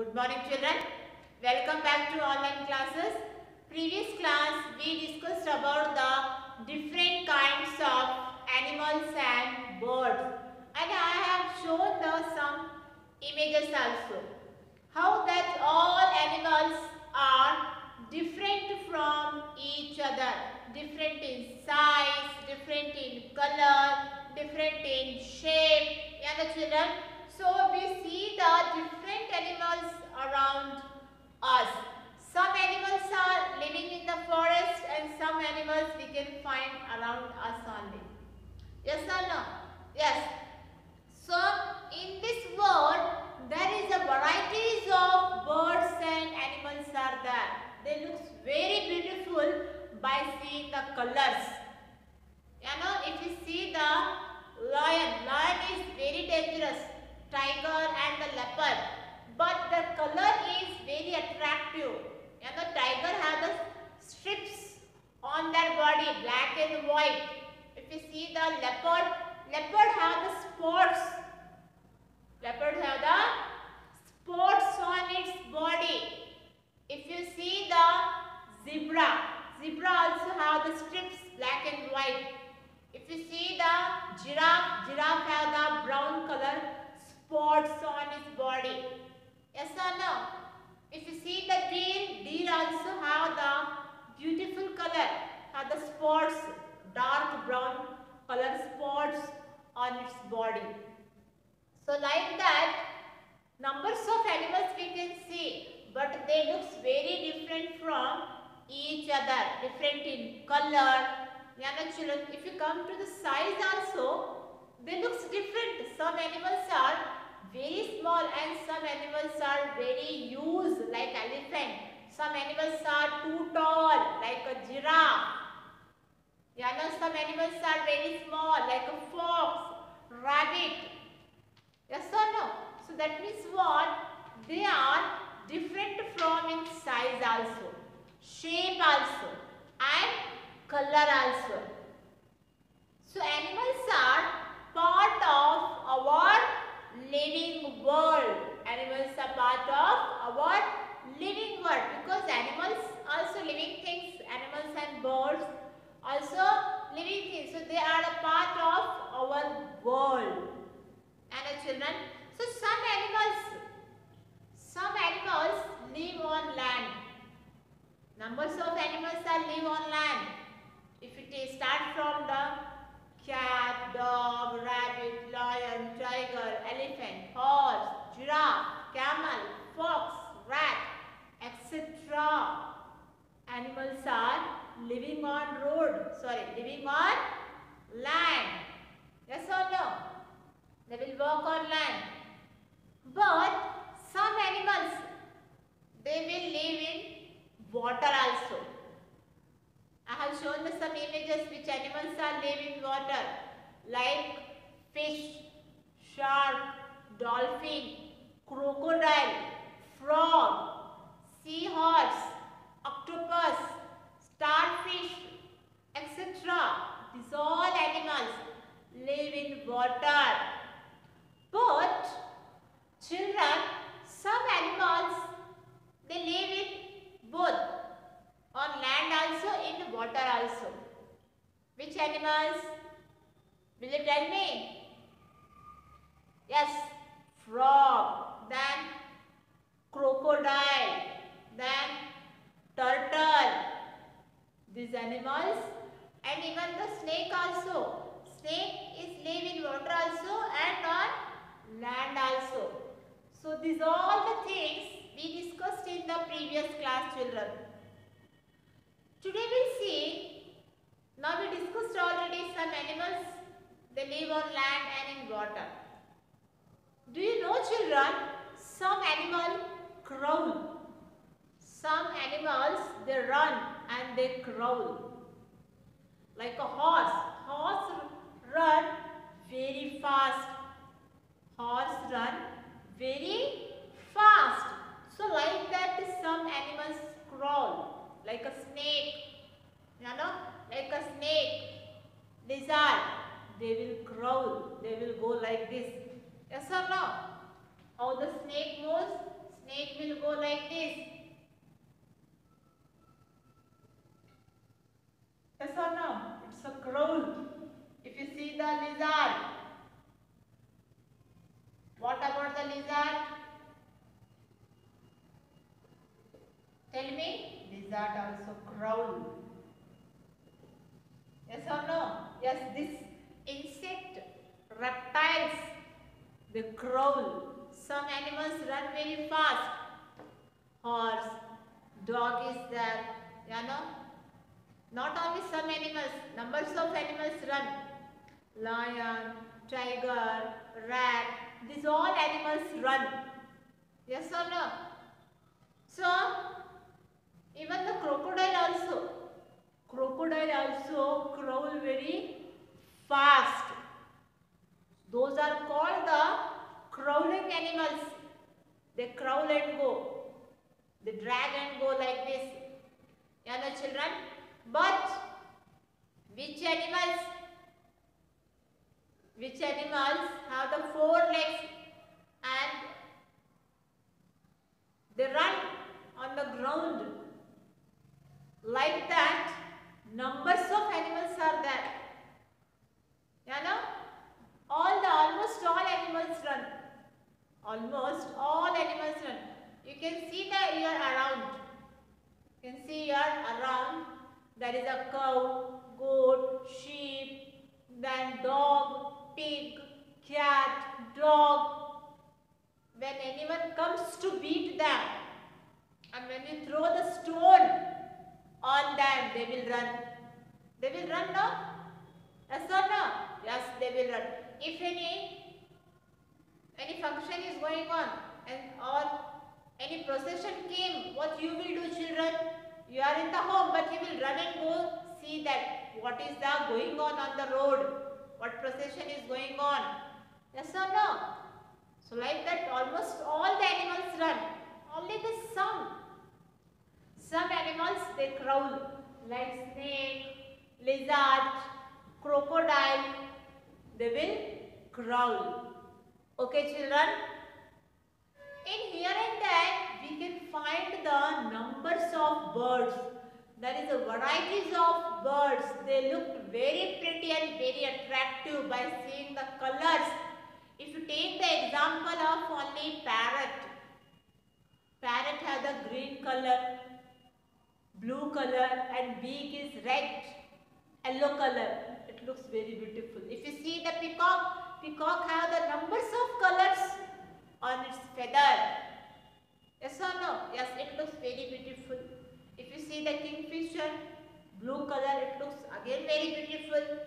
Good morning children. Welcome back to online classes. Previous class we discussed about the different kinds of animals and birds and I have shown the some images also. How that all animals are different from each other. Different in size, different in color, different in shape. Yeah, the children. So we see the different animals around us. Some animals are living in the forest and some animals we can find around us only. Yes or no? Yes. So in this world there is a varieties of birds and animals are there. They look very beautiful by seeing the colors. You know if you see the lion, lion is very dangerous, tiger and the leopard. But the color is very attractive. You know tiger has the strips on their body, black and white. If you see the leopard, leopard have the spots. Leopard have the spots on its body. If you see the zebra, zebra also have the strips black and white. If you see the giraffe, giraffe have the brown color spots on its body. Yes or no? If you see the deer, deer also have the beautiful color, have the spots, dark brown color spots on its body. So like that, numbers of animals we can see, but they looks very different from each other, different in color. Children, if you come to the size also, they looks different. Some animals are very small and some animals are very huge like elephant. Some animals are too tall like a giraffe. Yeah, no, some animals are very small like a fox, rabbit. Yes or no? So that means what? They are different from in size also, shape also and color also. So animals are part of our living world. Animals are part of our living world because animals also living things, animals and birds also living things. So they are a part of our world. And children, so some animals, some animals live on land. Numbers of animals are live on land. If it start from the cat, dog, rabbit, lion, tiger, elephant, horse, giraffe, camel, fox, rat, etc. Animals are living on road, sorry, living on land. Yes or no? They will walk on land. But some animals, they will live in water also. I have shown the some images which animals are live in water like fish, shark, dolphin, crocodile, frog, seahorse, octopus, starfish, etc. These all animals live in water. But children, some animals they live in both on land also in water also. Which animals? Will you tell me? Yes, frog, then crocodile, then turtle. These animals and even the snake also. Snake is live in water also and on land also. So these all the things we discussed in the previous class children. Today we see, now we discussed already some animals, they live on land and in water. Do you know children, some animal crawl. Some animals, they run and they crawl. Like a horse. Horse run very fast. Horse run very fast. So like that some animals crawl. Like a snake. You know? Like a snake. Lizard. They will crawl. They will go like this. Yes or no? How the snake moves? snake will go like this. Yes or no? It's a crowl. If you see the lizard, what about the lizard? Tell me, lizard also crowl. Yes or no? Yes, this insect, reptiles, they crawl. Some animals run very fast. Horse, dog is there, you know. Not only some animals, numbers of animals run. Lion, tiger, rat, these all animals run. Yes or no? So, even the crocodile also, crocodile also crawl very fast. Those are called the crawling animals. They crawl and go. They drag and go like this. You know children? But which animals? Which animals have the four legs and they run on the ground like that numbers of animals are there. You know? All the almost all animals run. Almost all animals run. You can see the ear around. You can see here around there is a cow goat sheep then dog pig cat dog. When anyone comes to beat them and when you throw the stone on them they will run. They will run no yes or no? Yes they will run. If any any function is going on and or any procession came what you will do children? You are in the home but you will run and go see that what is the going on on the road? What procession is going on? Yes or no? So like that almost all the animals run. Only the some. Some animals they crawl like snake, lizard, crocodile. They will crawl. Okay children? In here and there we can find the numbers of birds. There is a varieties of birds. They look very pretty and very attractive by seeing the colors if you take the example of only parrot, parrot has a green color, blue color and beak is red, yellow color. It looks very beautiful. If you see the peacock, peacock have the numbers of colors on its feather. Yes or no? Yes, it looks very beautiful. If you see the kingfisher, blue color, it looks again very beautiful.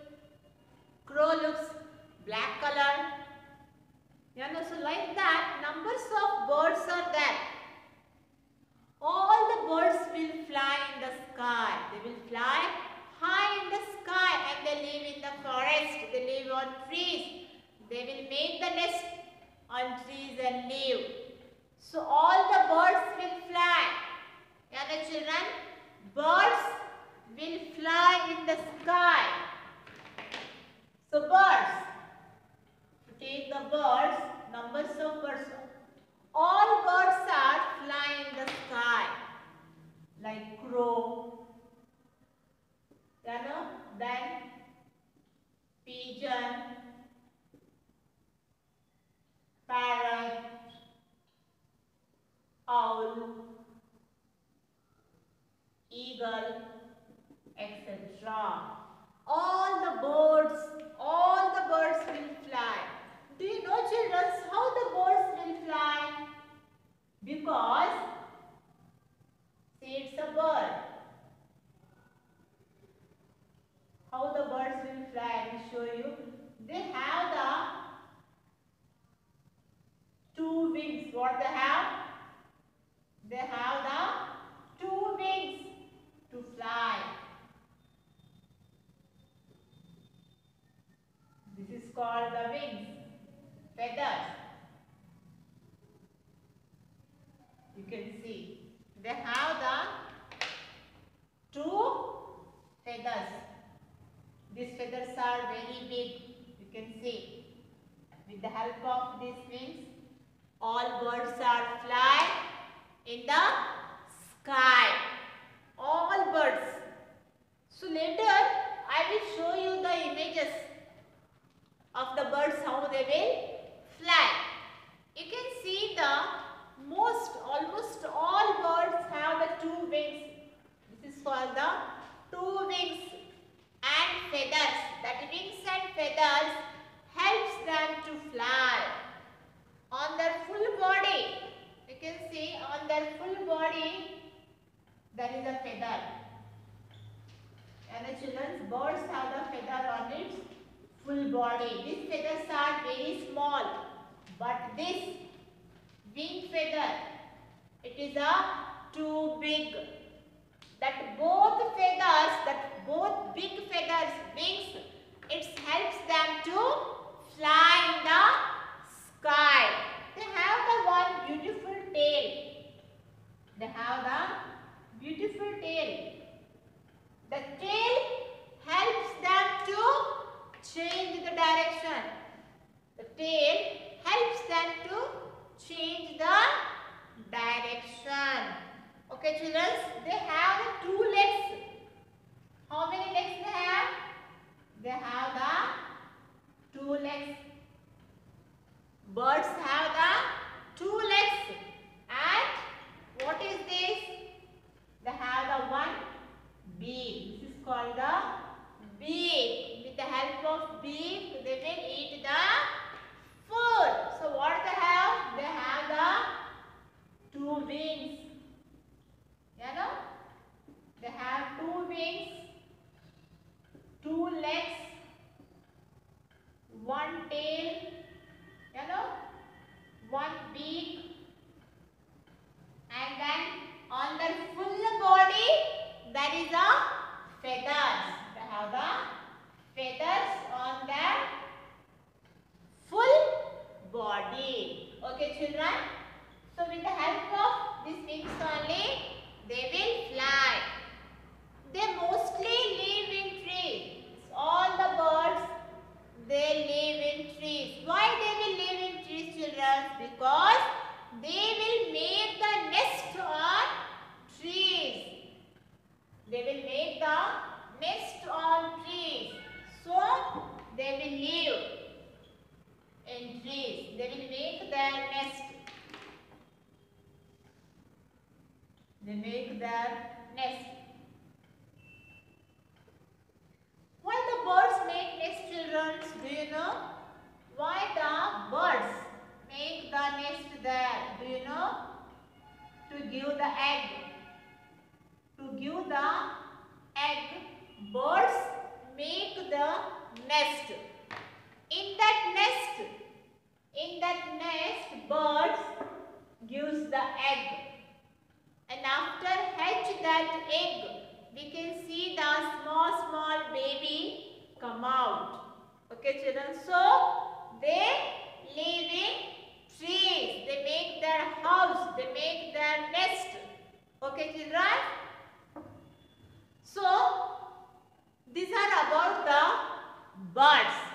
Birds how they will fly. You can see the most almost all birds have the two wings. This is called the two wings and feathers. That wings and feathers helps them to fly. On their full body, you can see on their full body there is a feather. And the children's birds have the feather on its full body. These feathers are very small. But this wing feather, it is a too big. That both feathers, that both big feathers, wings, it helps them to fly in the sky. They have the one beautiful tail. They have the beautiful tail. The tail helps them to change the direction. The tail helps them to change the direction. They have two legs. How many legs they have? They have the two legs. Birds have the two legs. And what is this? They have the one beak. This is called the beak. With the help of beak, they will eat the food. So what they have? They have the two wings. You know? They two legs, one tail, you know, one beak, and then on their full body there is a feathers. They have the feathers on their full body. Okay children? So with the help of these wings only they will fly. They mostly live in trees. All the birds they live in trees. Why they will live in trees children? Because they will make the nest on trees. They will make the nest on trees. So they will live in trees. They will make their nest. They make their nest. Why the birds make nest children? Do you know? Why the birds make the nest there? Do you know? To give the egg. To give the egg, birds make the nest. In that nest, in that nest, birds gives the egg. And after hatch that egg, we can see the small, small baby come out. Okay, children. So, they live in trees. They make their house. They make their nest. Okay, children. So, these are about the birds.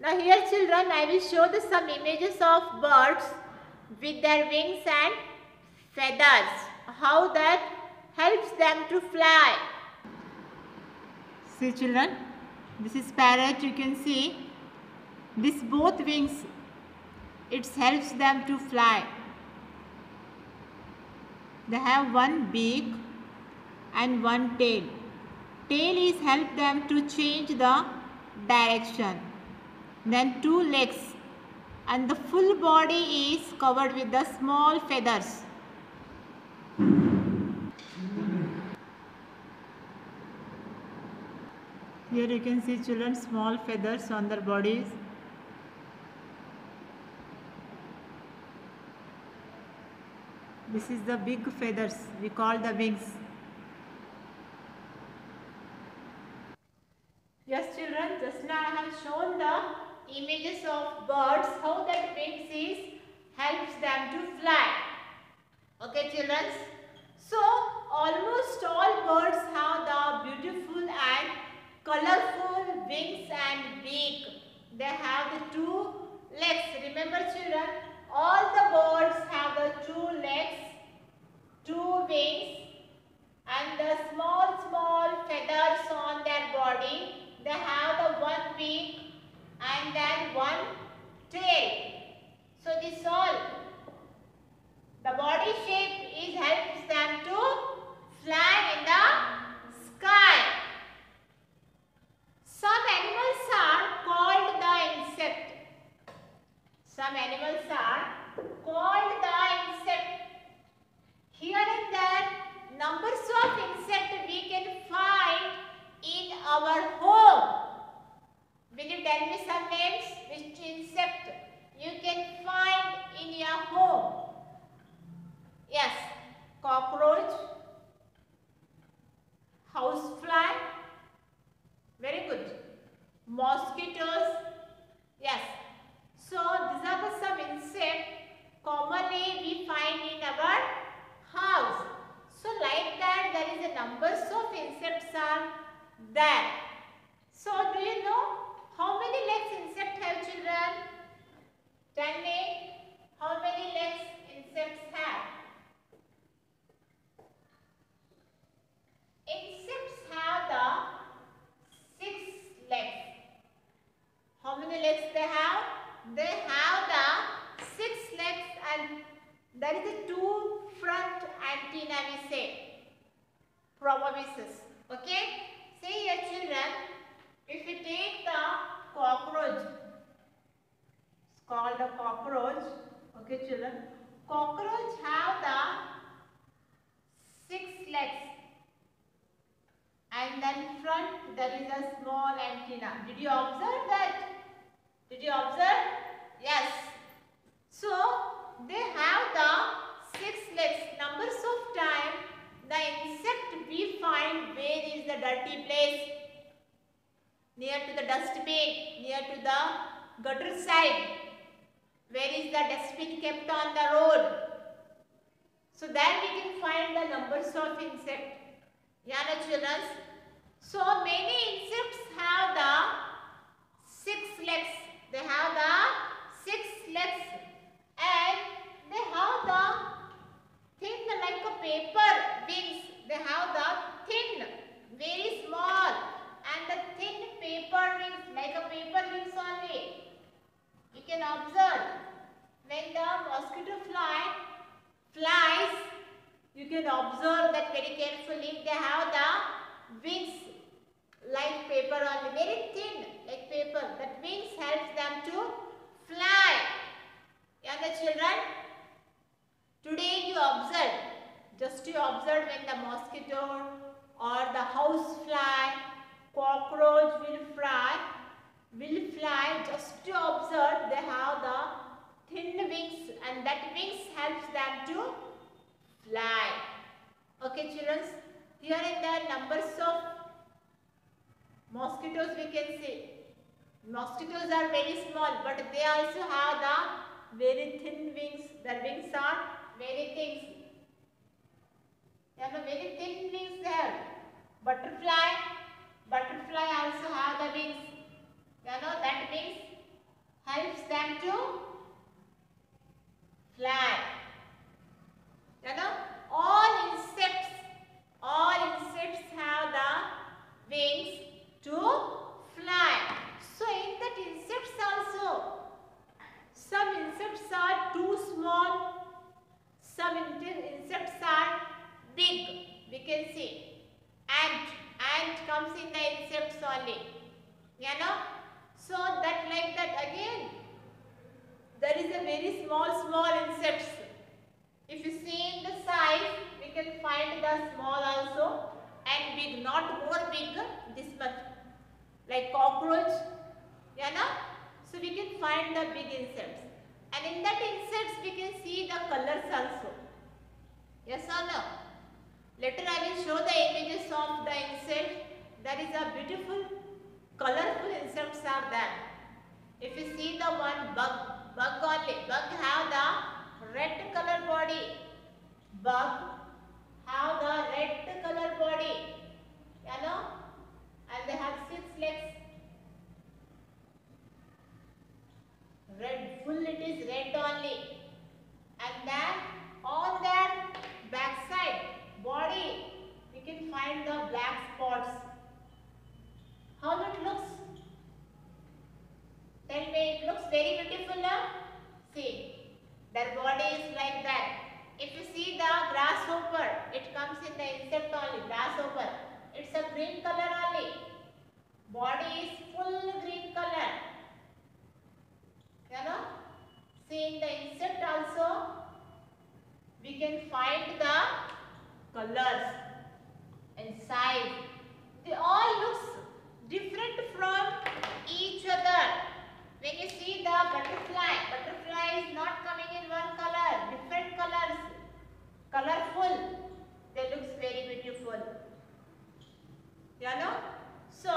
Now here children I will show the some images of birds with their wings and feathers. How that helps them to fly. See children, this is parrot you can see. This both wings, it helps them to fly. They have one beak and one tail. Tail is help them to change the direction. Then two legs and the full body is covered with the small feathers. Here you can see children small feathers on their bodies. This is the big feathers we call the wings. Yes children, just now I have shown the images of birds, how that wings is helps them to fly. Okay children. So almost all birds have the beautiful and colorful wings and beak. They have the two legs. Remember children, all the birds have the two legs, two wings and the small small feathers on their body. They have the one beak and then one tail. So this all, find the numbers of insect. Yeah, children. So many insects have the six legs. They have the six legs and they have the thin like a paper wings. They have the thin, very small and the thin paper wings like a paper wings only. You can observe when the mosquito fly flies you can observe that very carefully. They have the wings like paper only, very thin like paper. That wings helps them to fly. Younger children, today you observe, just you observe when the mosquito or the house fly, cockroach will fly, will fly, just to observe they have the thin wings and that wings helps them to fly. Okay children, here and there numbers of mosquitoes we can see. Mosquitoes are very small but they also have the very thin wings. Their wings are very thin. They have very thin wings there. Butterfly, butterfly also have the wings. You know that wings helps them to fly. You know, all insects, all insects have the wings to fly. So in that insects also, some insects are too small, some insects are big. We can see ant, ant comes in the insects only. You know, so that like that again, there is a very small, small insects if you see in the size, we can find the small also and big, not more big, this much. Like cockroach, yeah, no? So we can find the big insects. And in that insects, we can see the colors also. Yes or no? Later I will show the images of the insect. There is a beautiful, colorful insects are there. If you see the one bug, bug only, bug have the red color body. Bug have the red color body. Yellow and they have six legs. Red, full it is red only. And then on their backside body we can find the black spots. How it looks? Tell me it looks very beautiful now. See their body is like that. If you see the grasshopper, it comes in the insect only, grasshopper. It's a green color only. Body is full green color. You know? See in the insect also, we can find the colors and size. They all looks different from each other. When you see the butterfly, butterfly is not coming in one color, different colors, colorful. They looks very beautiful. You know? So,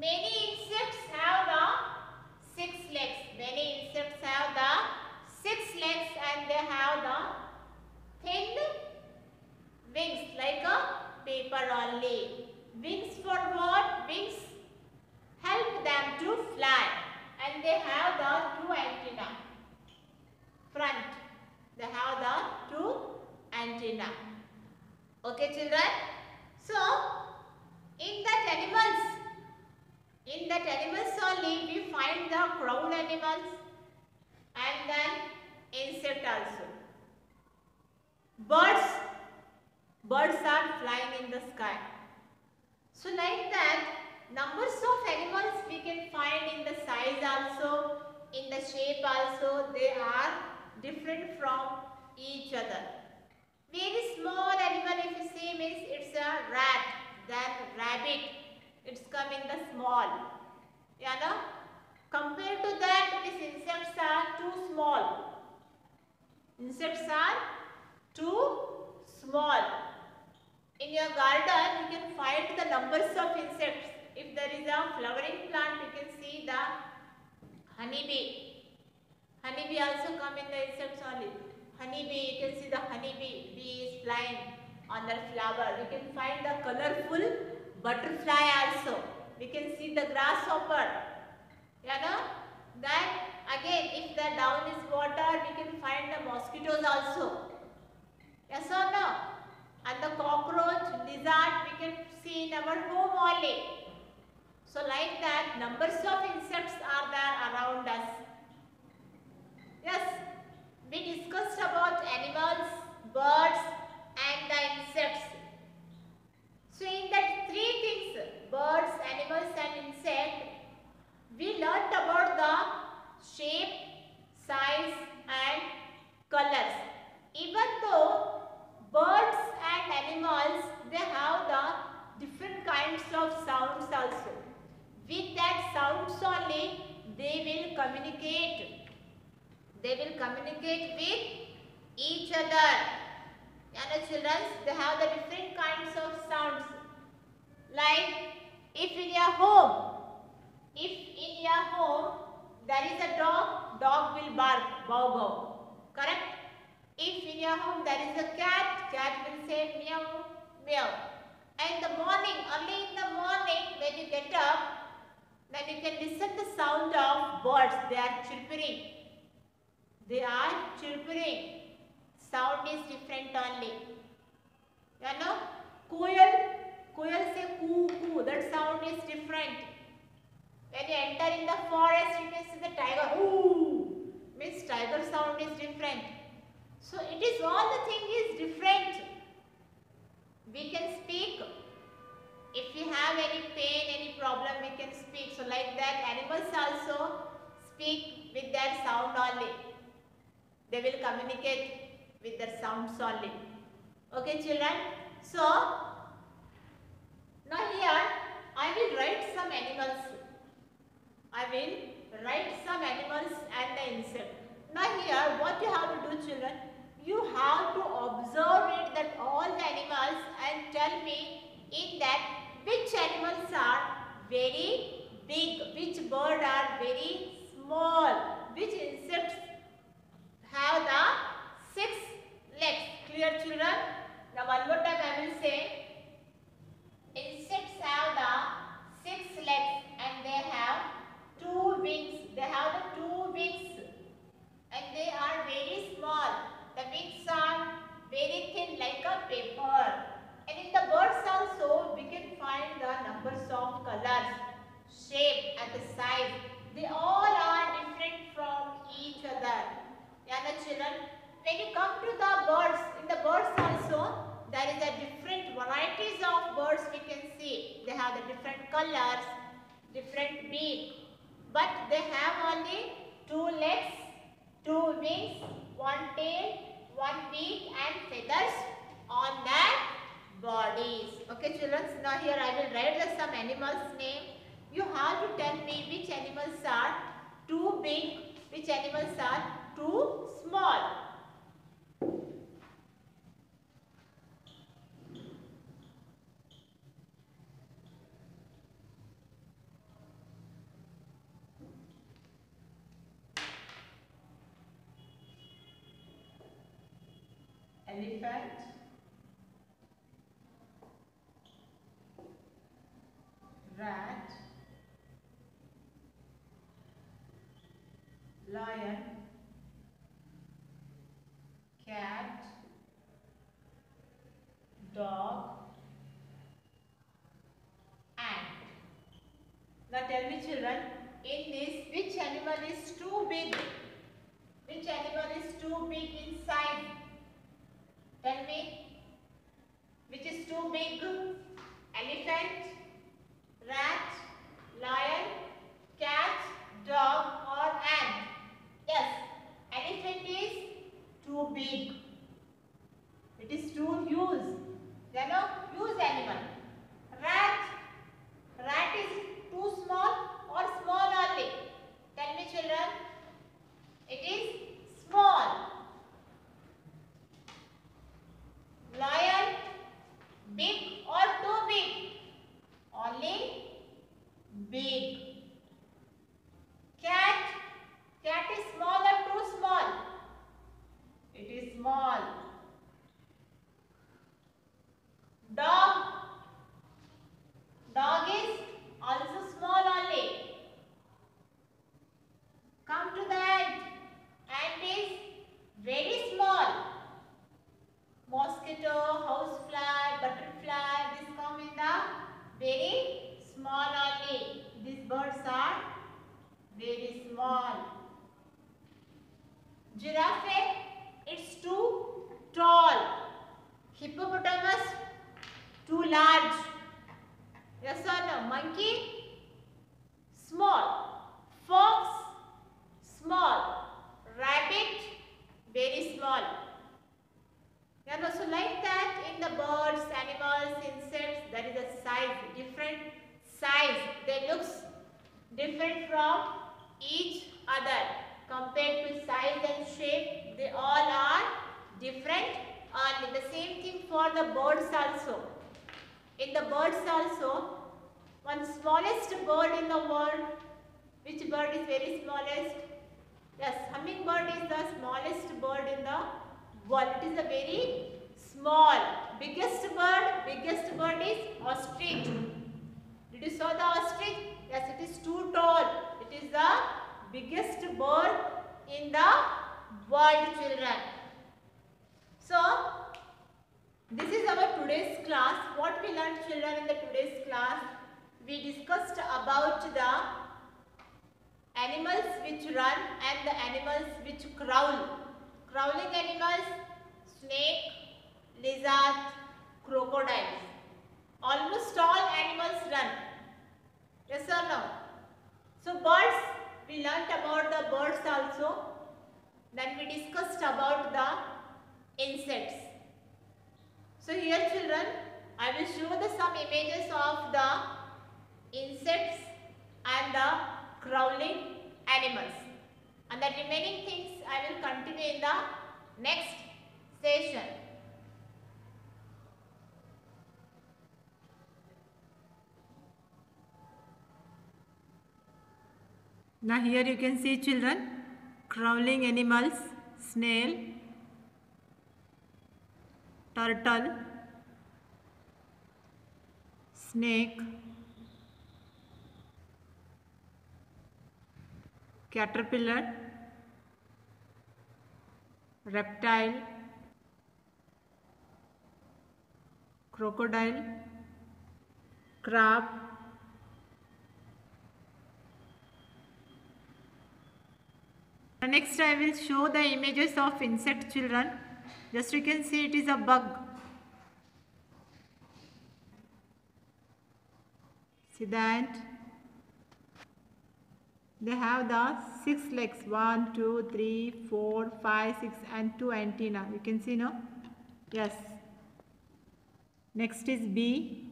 many insects have the six legs. Many insects have the six legs and they have the thin wings like a paper only. Wings for what? Wings help them to fly and they have the two antenna. Front, they have the two antenna. Okay children? So, in that animals, in that animals only we find the ground animals and then insect also. Birds, birds are flying in the sky. So like that, numbers of animals we can find in the size also, in the shape also, they are different from each other. Very small animal if you see means it's a rat, then rabbit, it's come in the small. Yeah, no? Compared to that, these insects are too small. Insects are too small. In your garden, you can find the numbers of insects. If there is a flowering plant, you can see the honeybee. Honeybee also come in the insects only. Honeybee, you can see the honeybee. Bee is flying on the flower. You can find the colorful butterfly also. We can see the grasshopper. You know? Then again, if the down is water, we can find the mosquitoes also. Yes or no? And the cockroach, lizard, we can see in our home only. So like that, numbers of insects are there around us. Yes, we discussed about animals, birds and the insects. So in that three things, birds, animals and insect, we learnt about the shape, size and colors. Even though birds and animals, they have the different kinds of sounds also. With that sounds only, they will communicate they will communicate with each other. Know children, they have the different kinds of sounds. Like if in your home, if in your home there is a dog, dog will bark, bow bow. Correct? If in your home there is a cat, cat will say meow, meow. And the morning, early in the morning when you get up, then you can listen the sound of birds. They are chirping. They are chirping. Sound is different only. You know? koel, koel say coo coo. That sound is different. When you enter in the forest, you can see the tiger. Ooh. Means tiger sound is different. So it is all the thing is different. We can speak. If we have any pain, any problem, we can speak. So like that, animals also speak with their sound only. They will communicate with their sounds only. Okay children. So, now here I will write some animals. I will write some animals and the insect. Now here what you have to do children? You have to observe it that all the animals and tell me in that which animals are very big, which bird are very small, which insects have the six legs. Clear children? Now one more time I will say insects have the six legs and they have two wings. They have the two wings and they are very small. The wings are very thin like a paper. And in the birds also we can find the numbers of colors, shape and the size. They all are different from each other. Yeah, the children, when you come to the birds, in the birds also, there is a different varieties of birds we can see. They have the different colors, different beak. But they have only two legs, two wings, one tail, one beak and feathers on their bodies. Okay children, now here I will write the some animals name. You have to tell me which animals are too big, which animals are too small. Tell me children, in this which animal is too big? Which animal is too big in size? Tell me. Which is too big? Elephant, rat, lion, cat, dog or ant? Yes, elephant is too big. It is too huge. They are huge animal. Rat, rat is too small or small only? Tell me children. It is small. Lion, big or too big? Only big. Cat, cat is small or too small? It is small. Dog, dog is also small only. Come to the ant. Ant is very small. Mosquito, housefly, butterfly, this come in the very small only. These birds are very small. Giraffe, it's too tall. Hippopotamus, too large. Yes or no? Monkey, small. Fox, small. Rabbit, very small. And also like that in the birds, animals, insects, there is a size, different size. They looks different from each other. Compared to size and shape, they all are different. And the same thing for the birds also. In the birds also, one smallest bird in the world, which bird is very smallest? Yes, hummingbird is the smallest bird in the world. It is a very small. Biggest bird, biggest bird is ostrich. Did you saw the ostrich? Yes, it is too tall. It is the biggest bird in the world, children. So, this is our today's class. What we learned, children, in the today's class? We discussed about the animals which run and the animals which crawl. Crawling animals, snake, lizard, crocodiles. Almost all animals run. Yes or no? So birds, we learnt about the birds also. Then we discussed about the insects. So here children, I will show the some images of the insects and the crawling animals. And the remaining things I will continue in the next session. Now here you can see children, crawling animals, snail, turtle, snake, caterpillar, reptile, crocodile, crab, Next I will show the images of insect children. Just you can see it is a bug. See the ant. They have the six legs. One, two, three, four, five, six, and two antenna. You can see no? Yes. Next is bee.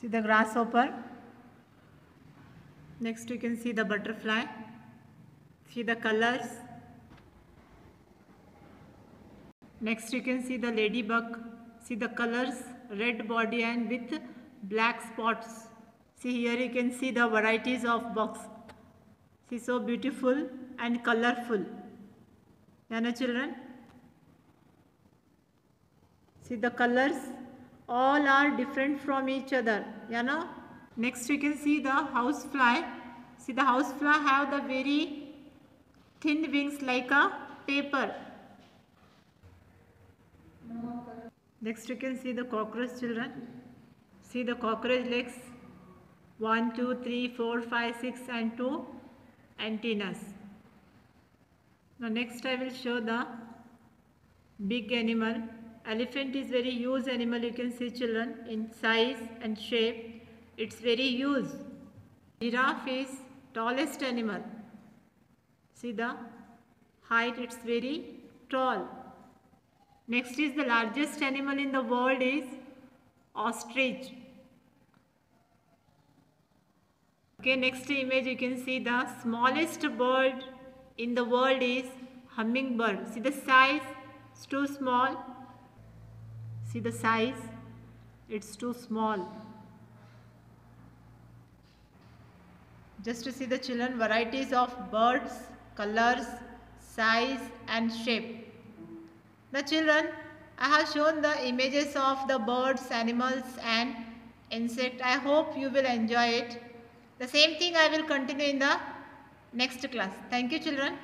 See the grasshopper. Next you can see the butterfly. See the colors. Next you can see the ladybug. See the colors red body and with black spots. See here you can see the varieties of bugs. See so beautiful and colorful. Yeah, no, children? See the colors all are different from each other. Yeah, no? Next you can see the house fly. See the house fly have the very thin wings like a paper. Next you can see the cockroach children. See the cockroach legs. 1, 2, 3, 4, 5, 6 and 2 antennas. Now next I will show the big animal. Elephant is very huge animal you can see children in size and shape. It's very huge. Giraffe is tallest animal. See the height it's very tall. Next is the largest animal in the world is ostrich. Okay, next image you can see the smallest bird in the world is hummingbird. See the size, it's too small. See the size, it's too small. Just to see the children, varieties of birds, colors, size and shape. The children, I have shown the images of the birds, animals and insect. I hope you will enjoy it. The same thing I will continue in the next class. Thank you children.